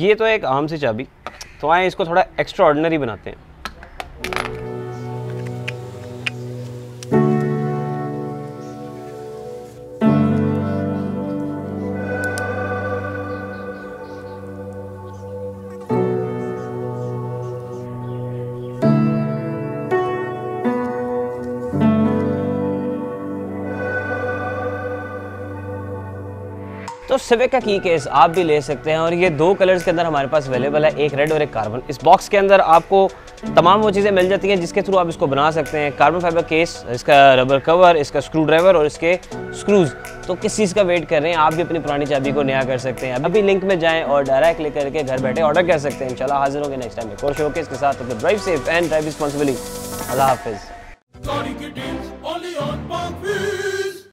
ये तो एक आम सी चाबी। तो आए इसको थोड़ा एक्स्ट्रा ऑर्डनरी बनाते हैं। तो सिविक का की केस आप भी ले सकते हैं और ये दो कलर्स के अंदर हमारे पास अवेलेबल है, एक रेड और एक कार्बन इस बॉक्स के अंदर आपको तमाम वो चीज़ें मिल जाती हैं जिसके थ्रू आप इसको बना सकते हैं। कार्बन फाइबर केस इसका रबर कवर इसका स्क्रू ड्राइवर और इसके स्क्रूज तो किस चीज़ का वेट कर रहे हैं, आप भी अपनी पुरानी चाबी को नया कर सकते हैं। अभी लिंक में जाएँ और डायरेक्ट क्लिक करके घर बैठे ऑर्डर कर सकते हैं। इंशाल्लाह हाजिर होंगे नेक्स्ट टाइम एक और इसके साथ drive safe and drive responsibility अल्लाह हाफिज़।